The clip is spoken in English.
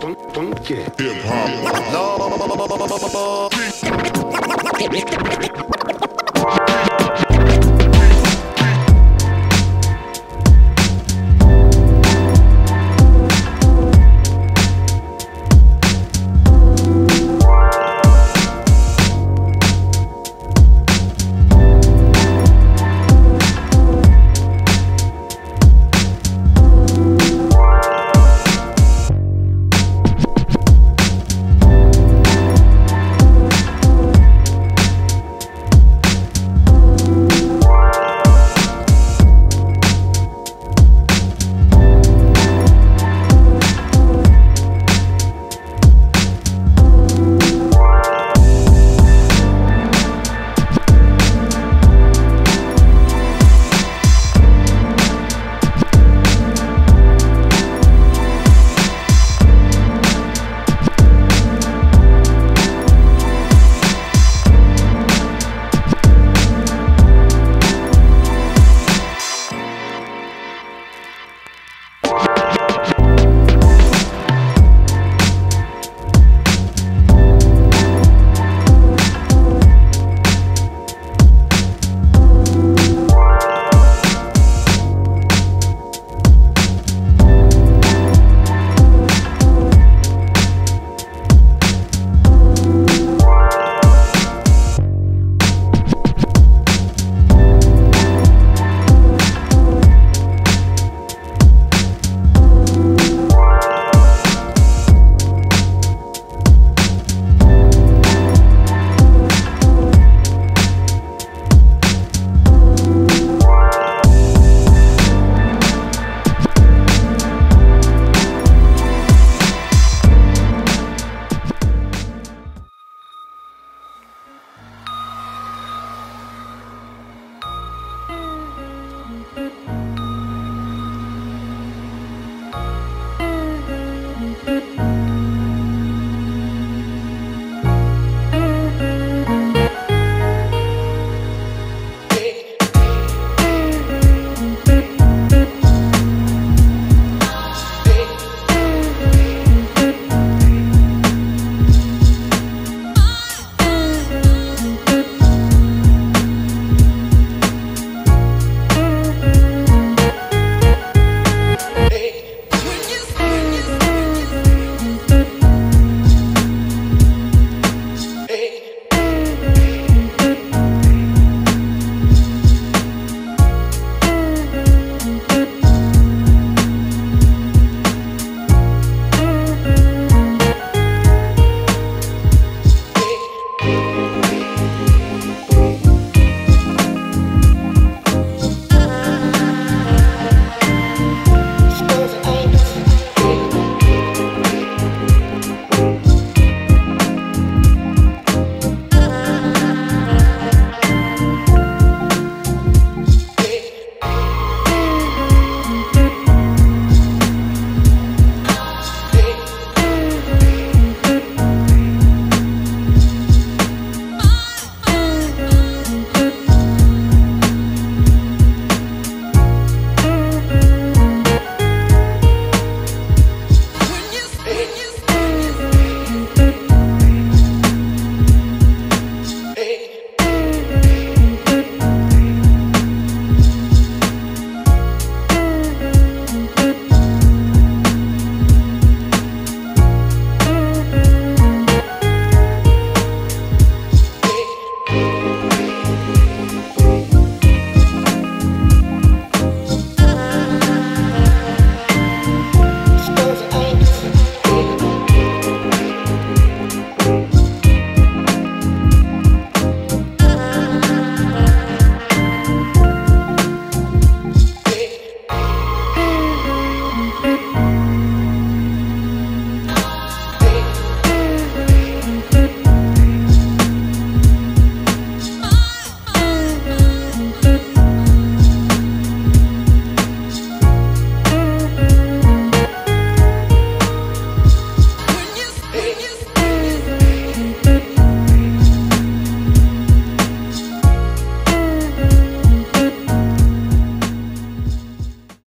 funky. Hip hop.